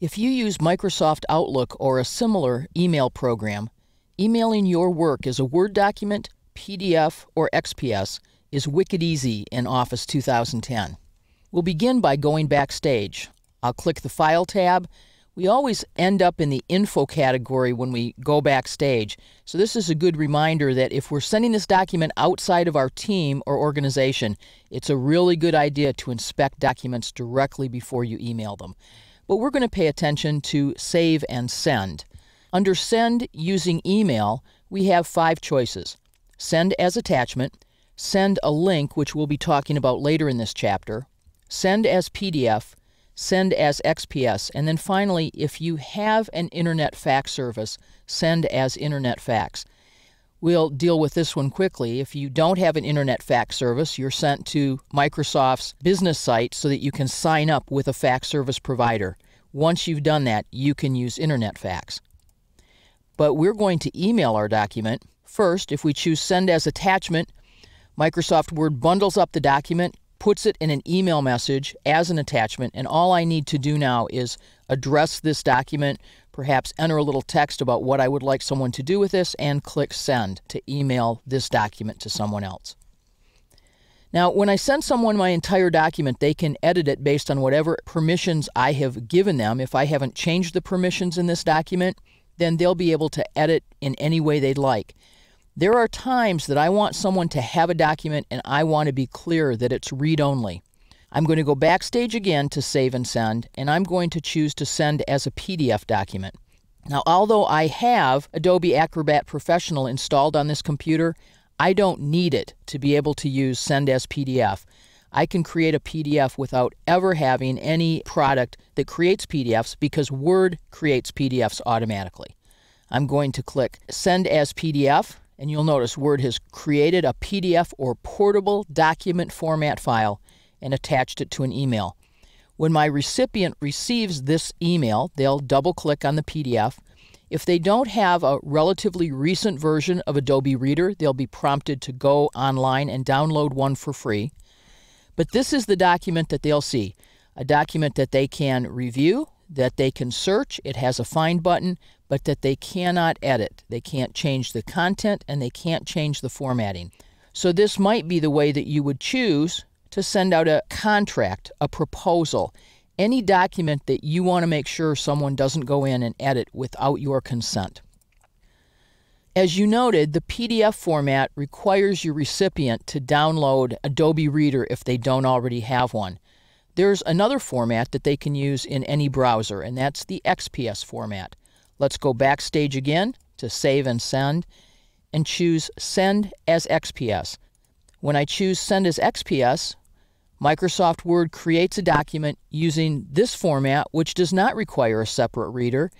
If you use Microsoft Outlook or a similar email program, emailing your work as a Word document, PDF, or XPS is wicked easy in Office 2010. We'll begin by going backstage. I'll click the File tab. We always end up in the Info category when we go backstage, so this is a good reminder that if we're sending this document outside of our team or organization, it's a really good idea to inspect documents directly before you email them but we're going to pay attention to save and send. Under send using email, we have five choices. Send as attachment, send a link, which we'll be talking about later in this chapter, send as PDF, send as XPS, and then finally, if you have an internet fax service, send as internet fax. We'll deal with this one quickly. If you don't have an internet fax service, you're sent to Microsoft's business site so that you can sign up with a fax service provider. Once you've done that, you can use internet fax. But we're going to email our document. First, if we choose send as attachment, Microsoft Word bundles up the document, puts it in an email message as an attachment, and all I need to do now is address this document perhaps enter a little text about what I would like someone to do with this, and click send to email this document to someone else. Now, when I send someone my entire document, they can edit it based on whatever permissions I have given them. If I haven't changed the permissions in this document, then they'll be able to edit in any way they'd like. There are times that I want someone to have a document and I want to be clear that it's read only. I'm going to go backstage again to save and send, and I'm going to choose to send as a PDF document. Now, although I have Adobe Acrobat Professional installed on this computer, I don't need it to be able to use Send as PDF. I can create a PDF without ever having any product that creates PDFs because Word creates PDFs automatically. I'm going to click Send as PDF, and you'll notice Word has created a PDF or portable document format file and attached it to an email. When my recipient receives this email, they'll double click on the PDF. If they don't have a relatively recent version of Adobe Reader, they'll be prompted to go online and download one for free. But this is the document that they'll see a document that they can review, that they can search, it has a find button, but that they cannot edit. They can't change the content and they can't change the formatting. So, this might be the way that you would choose to send out a contract, a proposal, any document that you want to make sure someone doesn't go in and edit without your consent. As you noted, the PDF format requires your recipient to download Adobe Reader if they don't already have one. There's another format that they can use in any browser, and that's the XPS format. Let's go backstage again to save and send and choose Send as XPS. When I choose Send as XPS, Microsoft Word creates a document using this format, which does not require a separate reader.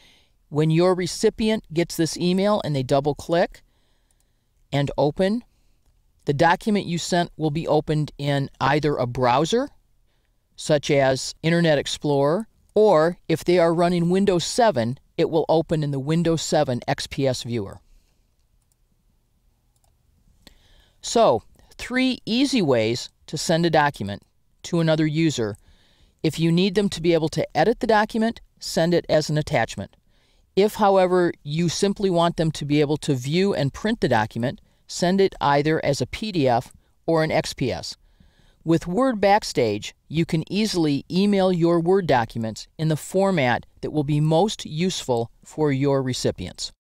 When your recipient gets this email and they double click and open, the document you sent will be opened in either a browser, such as Internet Explorer, or if they are running Windows 7, it will open in the Windows 7 XPS viewer. So, three easy ways to send a document to another user. If you need them to be able to edit the document, send it as an attachment. If, however, you simply want them to be able to view and print the document, send it either as a PDF or an XPS. With Word Backstage, you can easily email your Word documents in the format that will be most useful for your recipients.